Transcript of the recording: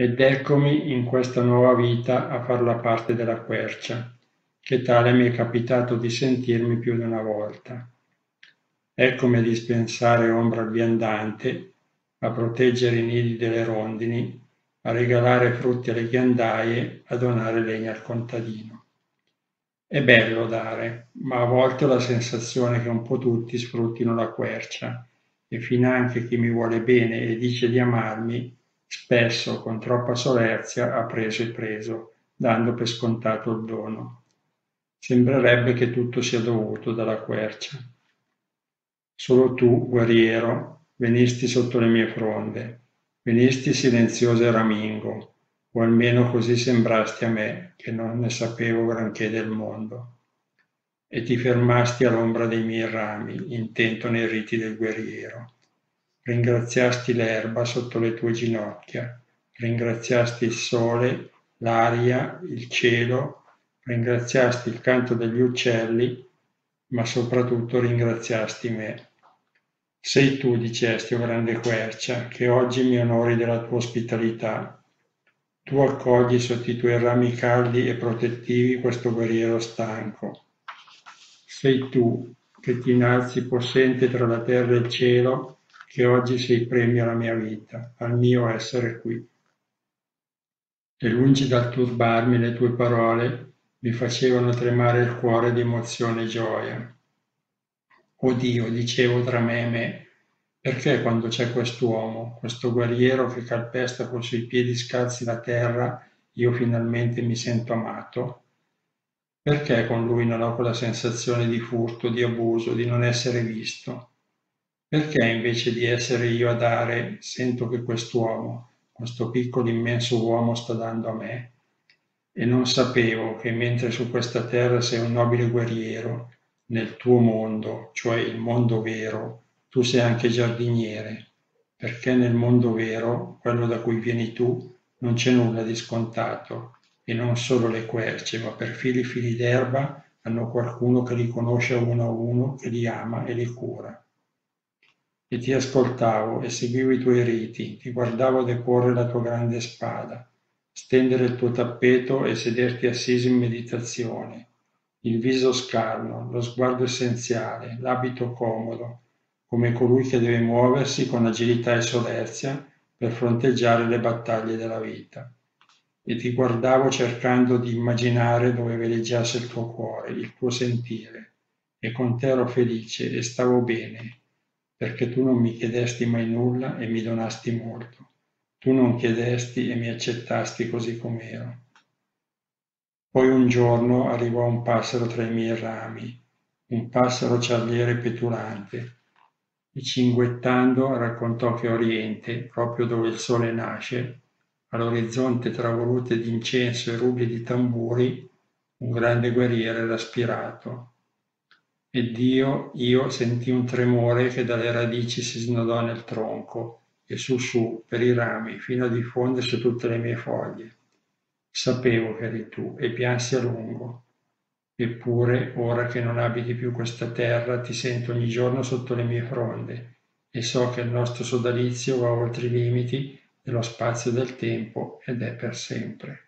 Ed eccomi in questa nuova vita a far la parte della quercia, che tale mi è capitato di sentirmi più di una volta. Eccomi a dispensare ombra al viandante, a proteggere i nidi delle rondini, a regalare frutti alle ghiandaie, a donare legna al contadino. È bello dare, ma a volte ho la sensazione che un po' tutti sfruttino la quercia e finanche chi mi vuole bene e dice di amarmi spesso con troppa solerzia ha preso e preso, dando per scontato il dono. Sembrerebbe che tutto sia dovuto dalla quercia. Solo tu, guerriero, venisti sotto le mie fronde, venisti silenzioso e ramingo, o almeno così sembrasti a me, che non ne sapevo granché del mondo. E ti fermasti all'ombra dei miei rami, intento nei riti del guerriero ringraziasti l'erba sotto le tue ginocchia, ringraziasti il sole, l'aria, il cielo, ringraziasti il canto degli uccelli, ma soprattutto ringraziasti me. Sei tu, dicesti, o grande quercia, che oggi mi onori della tua ospitalità. Tu accogli sotto i tuoi rami caldi e protettivi questo guerriero stanco. Sei tu che ti innalzi possente tra la terra e il cielo che oggi sei premio alla mia vita, al mio essere qui. E lungi dal turbarmi le tue parole mi facevano tremare il cuore di emozione e gioia. O Dio, dicevo tra me e me, perché quando c'è quest'uomo, questo guerriero che calpesta con suoi piedi scalzi la terra, io finalmente mi sento amato? Perché con lui non ho quella sensazione di furto, di abuso, di non essere visto? Perché invece di essere io a dare, sento che quest'uomo, questo piccolo immenso uomo sta dando a me? E non sapevo che mentre su questa terra sei un nobile guerriero, nel tuo mondo, cioè il mondo vero, tu sei anche giardiniere, perché nel mondo vero, quello da cui vieni tu, non c'è nulla di scontato, e non solo le querce, ma per fili fili d'erba hanno qualcuno che li conosce uno a uno, che li ama e li cura e ti ascoltavo e seguivo i tuoi riti, ti guardavo deporre la tua grande spada, stendere il tuo tappeto e sederti assiso in meditazione, il viso scarno, lo sguardo essenziale, l'abito comodo, come colui che deve muoversi con agilità e solerzia per fronteggiare le battaglie della vita. E ti guardavo cercando di immaginare dove veleggiasse il tuo cuore, il tuo sentire, e con te ero felice e stavo bene, perché tu non mi chiedesti mai nulla e mi donasti molto. Tu non chiedesti e mi accettasti così com'ero. Poi un giorno arrivò un passero tra i miei rami, un passero ciarliere petulante, e cinguettando raccontò che a oriente, proprio dove il sole nasce, all'orizzonte tra volute d'incenso e rubi di tamburi, un grande guerriere era spirato ed io, io sentii un tremore che dalle radici si snodò nel tronco e su su per i rami fino a diffondere su tutte le mie foglie. Sapevo che eri tu e piansi a lungo. Eppure, ora che non abiti più questa terra, ti sento ogni giorno sotto le mie fronde e so che il nostro sodalizio va oltre i limiti dello spazio e del tempo ed è per sempre.